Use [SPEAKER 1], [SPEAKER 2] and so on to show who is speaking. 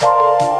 [SPEAKER 1] Música